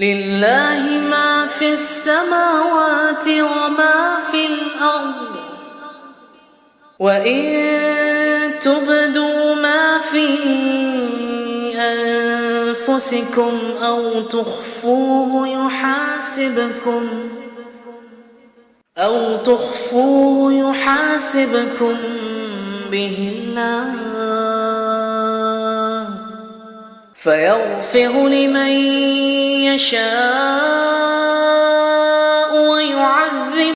لله ما في السماوات وما في الأرض وإن تبدوا ما في أنفسكم أو تخفوه يحاسبكم أو تخفوه يحاسبكم به الله فيغفر لمن يشاء.